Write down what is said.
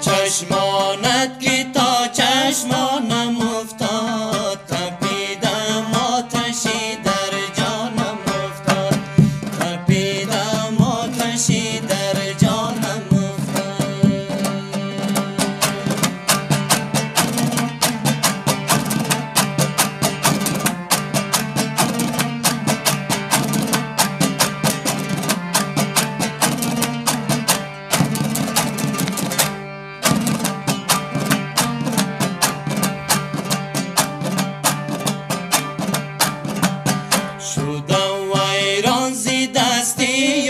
چشمانت شدم ویران زی دستی